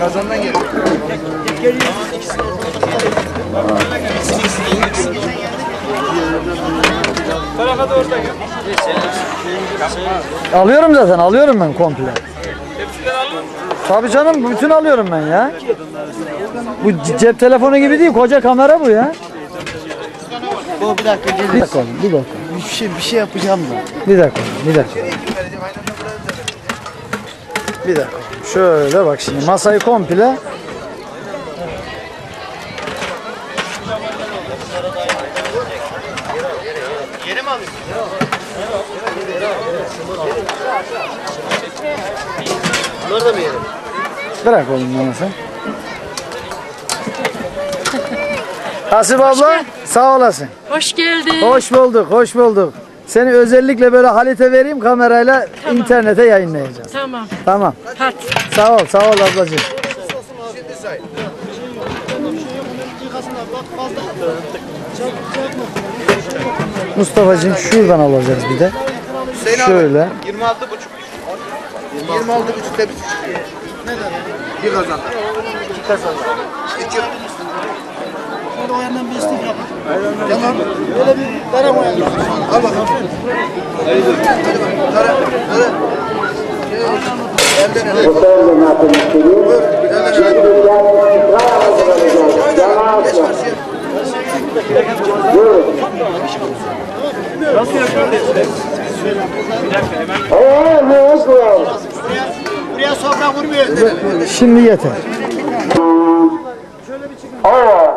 Kazandan geliyor. Tarafa doğru da gel. Alıyorum zaten alıyorum ben komple. Hepsinden alın. Tabii canım bütün alıyorum ben ya. Bu cep telefonu gibi değil koca kamera bu ya. Bu bir dakika Bir dakika oğlum bir dakika. Bir şey, bir şey yapacağım da. Bir dakika oğlum, bir dakika. Bir dakika. Şöyle bak şimdi masayı komple Bunları da mı yerim? bırak oğlum bana sen. Hasip abla sağ olasın. Hoş geldin. Hoş bulduk, hoş bulduk. Seni özellikle böyle Halit'e vereyim kamerayla internete yayınlayacağız. Tamam. Tamam. Hadi. Sağ ol, sağ ol ablacığım. Mustafa'cığım şuradan alacağız bir de. Hüseyin Şöyle. 26 buçuk. 26 buçuk tepsi çıkıyor. Ne kadar? Bir kazan. İki kazan. İki. Hadi o yandan bir istif yap. Tamam. Böyle bir tara yandan. Al bakalım. Hadi bakalım. Tara. Tara. Elden ele. Buyur. Elden ele. Geç karşıya. Buraya sofra vurmuyor. Şimdi yeter. Allah